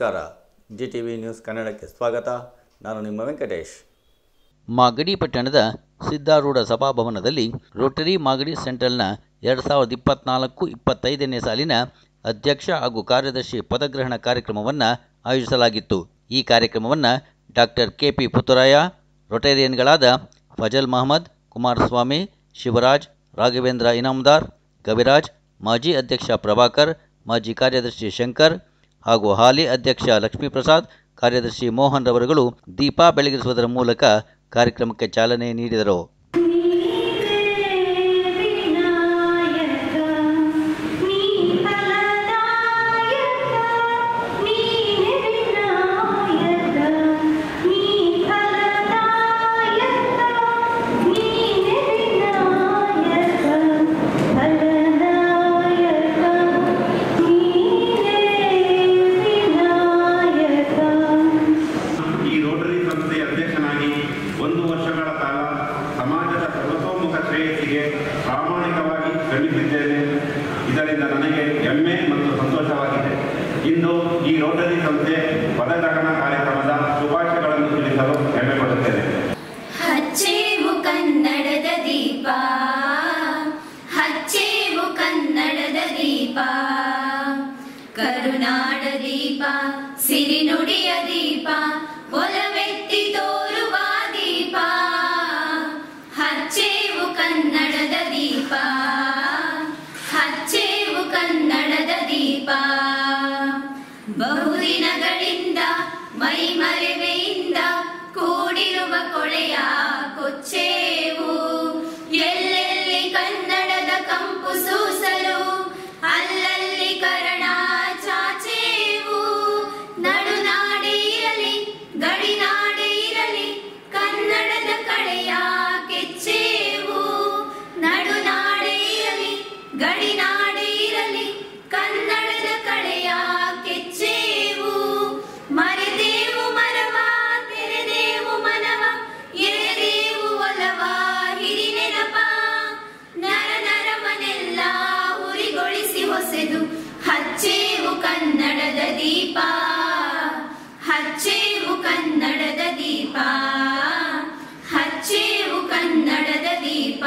ನಮಸ್ಕಾರ. G T V news ಕನ್ನಡಕ್ಕೆ ಸ್ವಾಗತ. ನಾನು ನಿಮ್ಮ ವೆಂಕಟೇಶ್. ಮಾಗಡಿ ಪಟ್ಟಣದ ಸಿದ್ಧಾರೂಢ ಸಭಾಭವನದಲ್ಲಿ ರೋಟರಿ ಮಾಗಡಿ ಸೆಂಟ್ರಲ್ನ ಎರಡು ಸಾವಿರದ ಇಪ್ಪತ್ನಾಲ್ಕು ಇಪ್ಪತ್ತೈದನೇ ಸಾಲಿನ ಅಧ್ಯಕ್ಷ ಹಾಗೂ ಕಾರ್ಯದರ್ಶಿ ಪದಗ್ರಹಣ ಕಾರ್ಯಕ್ರಮವನ್ನು ಆಯೋಜಿಸಲಾಗಿತ್ತು. ಈ ಕಾರ್ಯಕ್ರಮವನ್ನು ಡಾಕ್ಟರ್ ಕೆ ಪಿ ಪುತ್ತರಾಯ, ರೊಟೇರಿಯನ್ಗಳಾದ ಫಜಲ್ ಮಹಮ್ಮದ್, ಕುಮಾರಸ್ವಾಮಿ, ಶಿವರಾಜ್, ರಾಘವೇಂದ್ರ ಇನಾಮದಾರ್ ಕವಿರಾಜ್ ಮಾಜಿ ಅಧ್ಯಕ್ಷ ಪ್ರಭಾಕರ್, ಮಾಜಿ ಕಾರ್ಯದರ್ಶಿ ಶಂಕರ್ ಹಾಗೂ ಹಾಲಿ ಅಧ್ಯಕ್ಷ ಲಕ್ಷ್ಮೀಪ್ರಸಾದ್ ಕಾರ್ಯದರ್ಶಿ ಮೋಹನ್ ರವರುಗಳು ದೀಪ ಬೆಳಗಿಸುವುದರ ಮೂಲಕ ಕಾರ್ಯಕ್ರಮಕ್ಕೆ ಚಾಲನೆ ನೀಡಿದರು. ಕನ್ನಡದ ದೀಪ. ಹಚ್ಚೇವು ಕನ್ನಡದ ದೀಪ.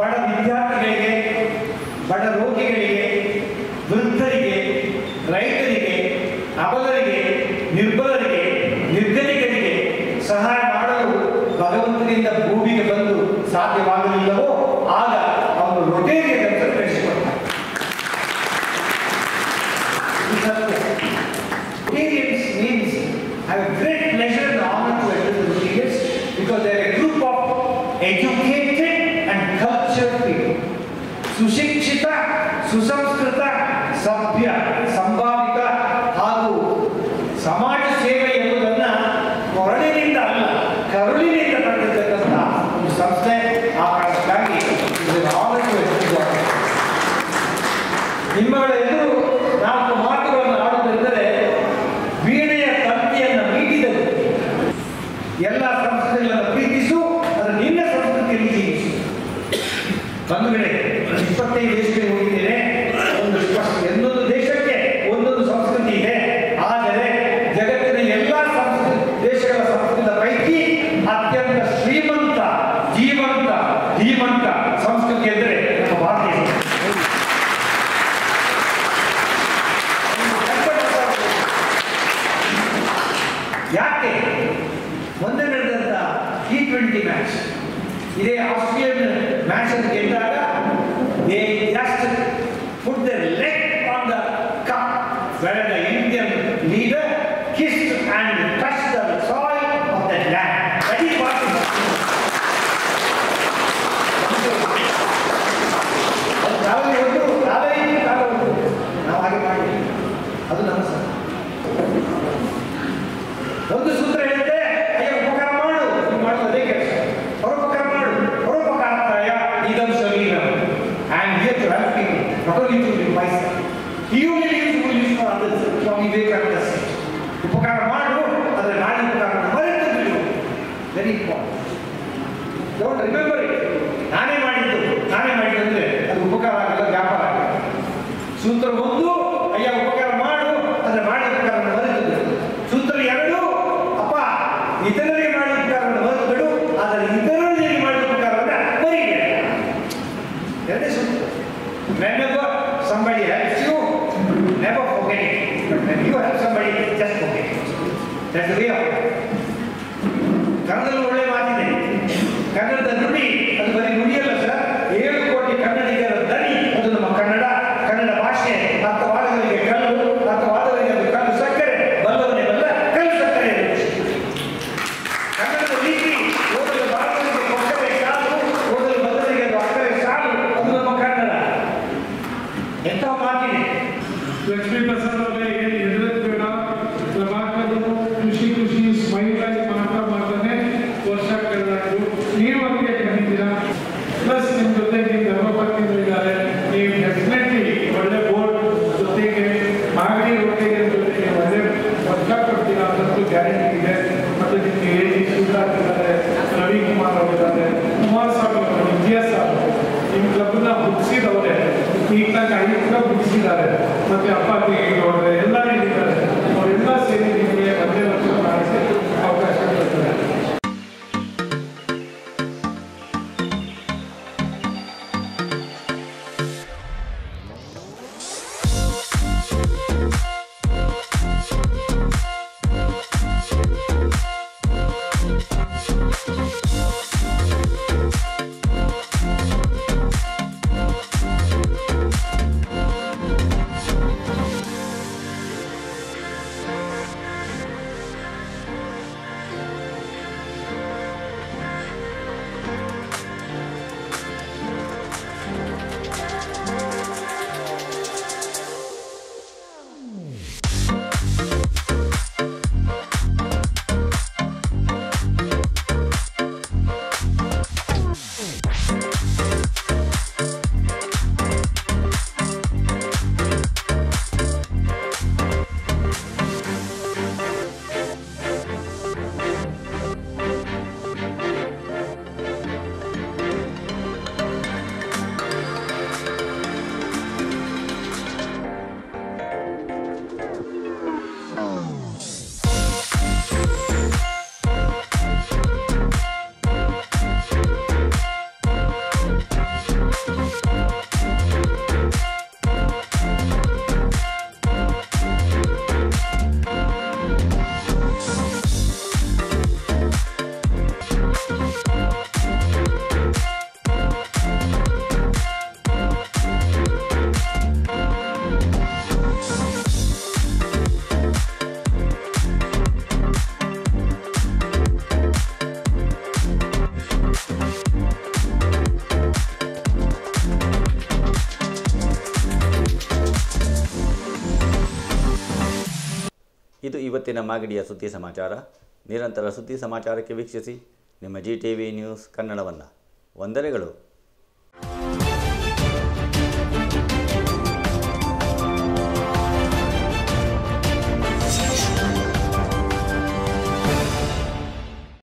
ಬಡ ವಿದ್ಯಾರ್ಥಿಗಳಿಗೆ ಬಡ ರೋಗಿಗಳಿಗೆ ವೃದ್ಧರಿಗೆ ರೈತರಿಗೆ ಅಬಲರಿಗೆ La sappiamo fatti ricorrere ಇವತ್ತಿನ ಮಾಗಡಿಯ ಸುದ್ದಿ ಸಮಾಚಾರ. ನಿರಂತರ ಸುದ್ದಿ ಸಮಾಚಾರಕ್ಕೆ ವೀಕ್ಷಿಸಿ. ನಿಮ್ಮ ಜಿ ಟಿ ವಿ ನ್ಯೂಸ್ ಕನ್ನಡವನ್ನು. ವಂದನೆಗಳು.